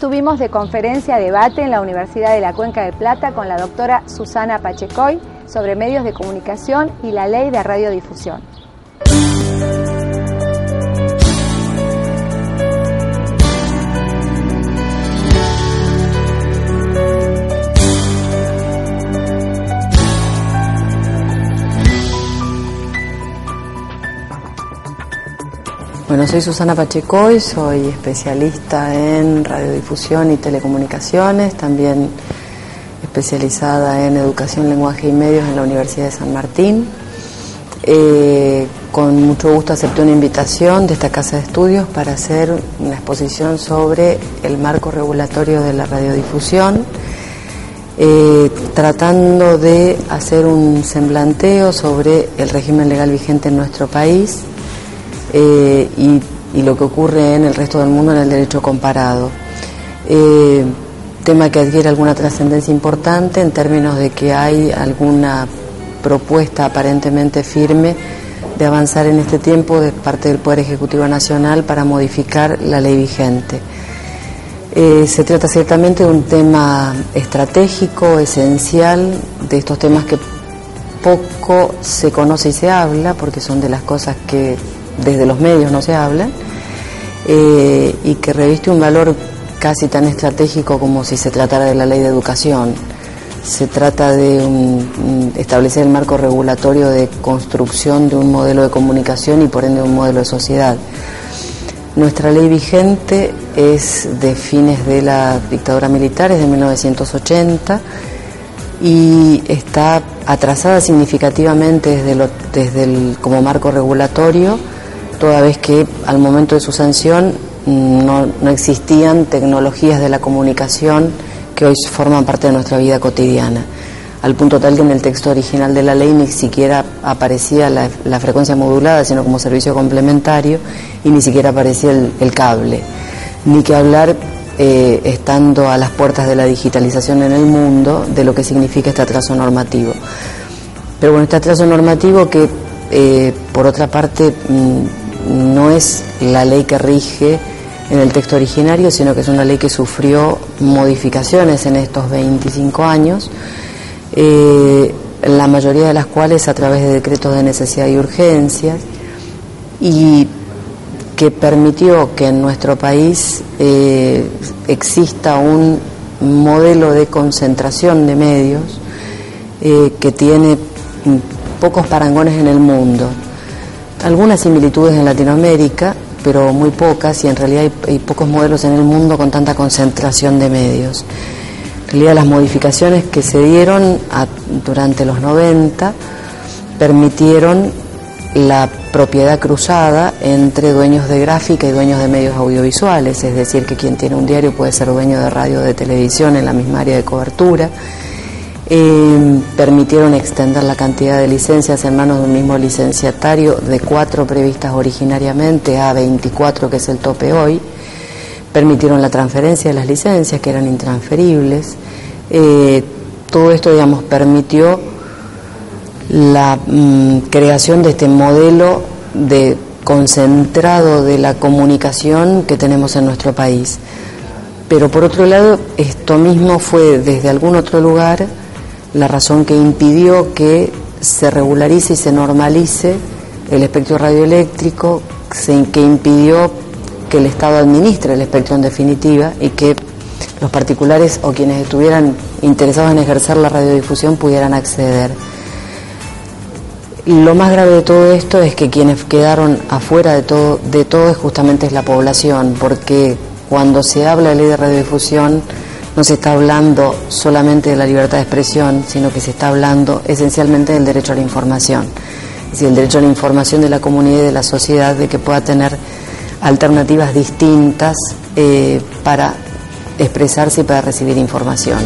Tuvimos de conferencia debate en la Universidad de la Cuenca de Plata con la doctora Susana Pachecoy sobre medios de comunicación y la ley de radiodifusión. Bueno, soy Susana Pachecoy, soy especialista en radiodifusión y telecomunicaciones, también especializada en educación, lenguaje y medios en la Universidad de San Martín. Eh, con mucho gusto acepté una invitación de esta casa de estudios para hacer una exposición sobre el marco regulatorio de la radiodifusión, eh, tratando de hacer un semblanteo sobre el régimen legal vigente en nuestro país eh, y, lo que ocurre en el resto del mundo en el derecho comparado. Eh, tema que adquiere alguna trascendencia importante en términos de que hay alguna propuesta aparentemente firme de avanzar en este tiempo de parte del Poder Ejecutivo Nacional para modificar la ley vigente. Eh, se trata ciertamente de un tema estratégico, esencial, de estos temas que poco se conoce y se habla, porque son de las cosas que desde los medios no se habla, eh, y que reviste un valor casi tan estratégico como si se tratara de la ley de educación. Se trata de establecer el marco regulatorio de construcción de un modelo de comunicación y por ende un modelo de sociedad. Nuestra ley vigente es de fines de la dictadura militar, es de 1980 y está atrasada significativamente desde, desde el, como marco regulatorio toda vez que al momento de su sanción no, no existían tecnologías de la comunicación que hoy forman parte de nuestra vida cotidiana al punto tal que en el texto original de la ley ni siquiera aparecía la, frecuencia modulada, sino como servicio complementario, y ni siquiera aparecía el, cable. Ni que hablar, eh, estando a las puertas de la digitalización en el mundo, de lo que significa este atraso normativo. Pero bueno, este atraso normativo que, eh, por otra parte, mm, no es la ley que rige en el texto originario, sino que es una ley que sufrió modificaciones en estos 25 años, eh, la mayoría de las cuales a través de decretos de necesidad y urgencia, y que permitió que en nuestro país eh, exista un modelo de concentración de medios eh, que tiene pocos parangones en el mundo algunas similitudes en Latinoamérica, pero muy pocas, y en realidad hay, pocos modelos en el mundo con tanta concentración de medios. En realidad las modificaciones que se dieron durante los 90 permitieron la propiedad cruzada entre dueños de gráfica y dueños de medios audiovisuales, es decir, que quien tiene un diario puede ser dueño de radio o de televisión en la misma área de cobertura eh, permitieron extender la cantidad de licencias en manos de un mismo licenciatario de cuatro previstas originariamente a 24, que es el tope hoy. Permitieron la transferencia de las licencias, que eran intransferibles. Eh, todo esto, digamos, permitió la mm, creación de este modelo de concentrado de la comunicación que tenemos en nuestro país. Pero por otro lado, esto mismo fue desde algún otro lugar la razón que impidió que se regularice y se normalice el espectro radioeléctrico, que impidió que el Estado administre el espectro en definitiva y que los particulares o quienes estuvieran interesados en ejercer la radiodifusión pudieran acceder. Lo más grave de todo esto es que quienes quedaron afuera de todo, de todo es justamente es la población, porque cuando se habla de ley de radiodifusión, no se está hablando solamente de la libertad de expresión, sino que se está hablando esencialmente del derecho a la información. Es decir, el derecho a la información de la comunidad y de la sociedad, de que pueda tener alternativas distintas eh, para expresarse y para recibir información.